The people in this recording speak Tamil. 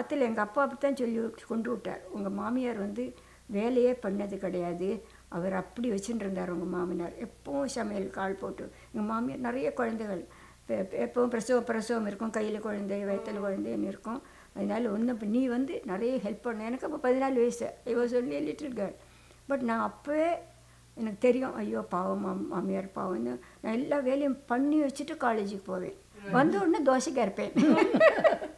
ஆற்றுல எங்கள் அப்பா தான் சொல்லி கொண்டு விட்டார். உங்கள் மாமியார் வந்து வேலையே பண்ணது கிடையாது. அவர் அப்படி வச்சுட்டு இருந்தார் உங்கள் மாமனார். எப்பவும் சமையல் கால் போட்டு. எங்கள் மாமியார் நிறைய குழந்தைகள். எப்பவும் பிரசவம் பிரசவம் இருக்கும். கையில் குழந்தை வயத்தில் குழந்தைன்னு இருக்கும். அதனால ஒன்றும் நீ வந்து நிறைய ஹெல்ப் பண்ண. எனக்கு அப்போ பதினாலு வயசு. I was only little girl but நான் அப்போவே எனக்கு தெரியும். ஐயோ பாவம் மாம் மாமியார் பாவம்னு. நான் எல்லா வேலையும் பண்ணி வச்சுட்டு காலேஜுக்கு போவேன். வந்த உடனே தோசைக்கு இருப்பேன்.